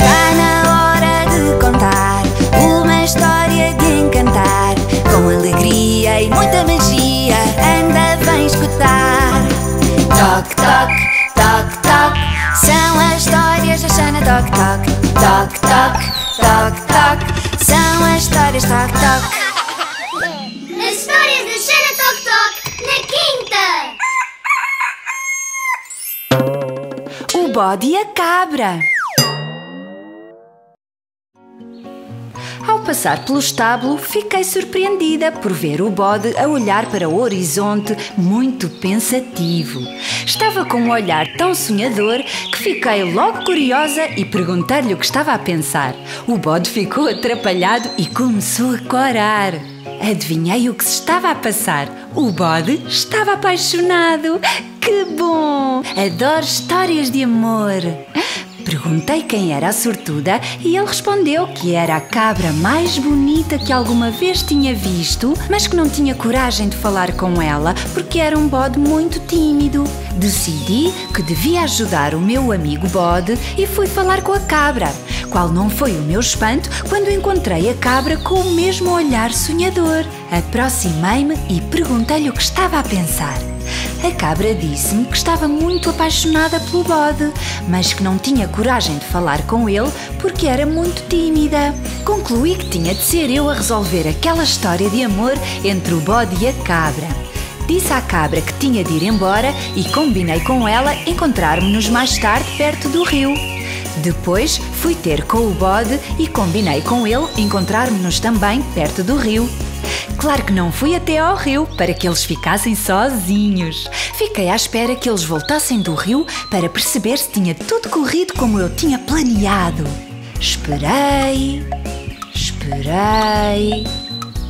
Está na hora de contar uma história de encantar. Com alegria e muita magia, anda, vem escutar. Toc, toc, toc, toc. São as histórias da Xana Toc, toc. Toc, toc, toc, toc. São as histórias toc, toc. As histórias da Xana Toc Toc na quinta! O bode e a cabra. Passar pelo estábulo, fiquei surpreendida por ver o bode a olhar para o horizonte, muito pensativo. Estava com um olhar tão sonhador que fiquei logo curiosa e perguntei-lhe o que estava a pensar. O bode ficou atrapalhado e começou a corar. Adivinhei o que se estava a passar. O bode estava apaixonado. Que bom! Adoro histórias de amor. Perguntei quem era a sortuda e ele respondeu que era a cabra mais bonita que alguma vez tinha visto, mas que não tinha coragem de falar com ela porque era um bode muito tímido. Decidi que devia ajudar o meu amigo bode e fui falar com a cabra. Qual não foi o meu espanto quando encontrei a cabra com o mesmo olhar sonhador. Aproximei-me e perguntei-lhe o que estava a pensar. A cabra disse-me que estava muito apaixonada pelo bode, mas que não tinha coragem de falar com ele porque era muito tímida. Concluí que tinha de ser eu a resolver aquela história de amor entre o bode e a cabra. Disse à cabra que tinha de ir embora e combinei com ela encontrar-nos mais tarde perto do rio. Depois fui ter com o bode e combinei com ele encontrar-nos também perto do rio. Claro que não fui até ao rio para que eles ficassem sozinhos. Fiquei à espera que eles voltassem do rio para perceber se tinha tudo corrido como eu tinha planeado. Esperei, esperei,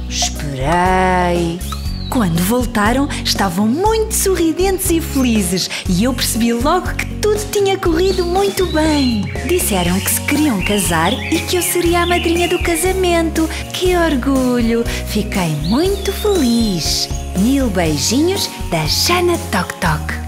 esperei. Quando voltaram, estavam muito sorridentes e felizes e eu percebi logo que tudo tinha corrido muito bem. Disseram que se queriam casar e que eu seria a madrinha do casamento. Que orgulho! Fiquei muito feliz. Mil beijinhos da Jana Toc Toc.